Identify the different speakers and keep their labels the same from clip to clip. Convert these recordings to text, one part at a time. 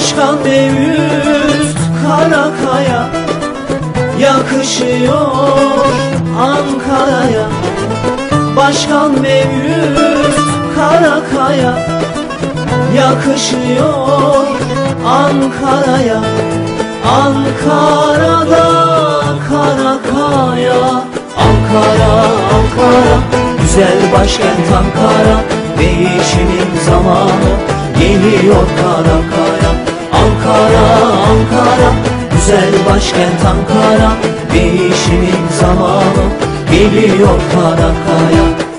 Speaker 1: Başkan Mevlüt Karakaya Yakışıyor Ankara'ya. Başkan Mevlüt Karakaya Yakışıyor Ankara'ya Ankara'da Karakaya Ankara, Ankara Güzel başkent Ankara Değişimin zamanı Geliyor Karakaya Ankara, Ankara Güzel başkent Ankara Değişimin zamanı Geliyor Karakaya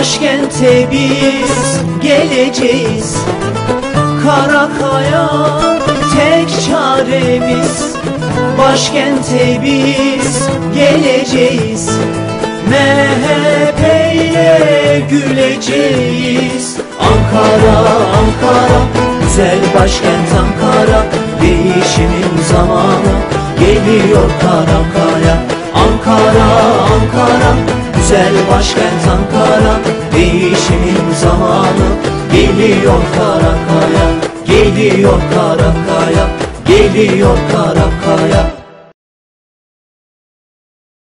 Speaker 1: Başkente biz geleceğiz. Karakaya tek çaremiz. Başkente biz geleceğiz. MHP'ye güleceğiz. Ankara, Ankara Güzel başkent Ankara. Değişimin zamanı Geliyor Karakaya Güzel başkent Ankara Değişimin zamanı. Geliyor Karakaya Geliyor Karakaya Geliyor Karakaya